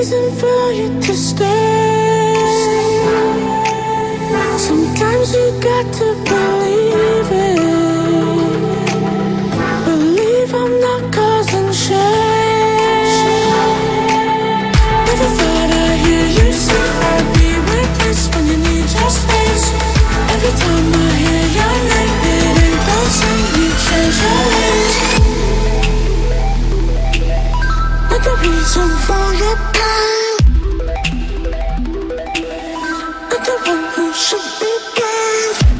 reason for you to stay. Sometimes you got to The reason for your pain I'm the one who should be blamed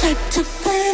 type to play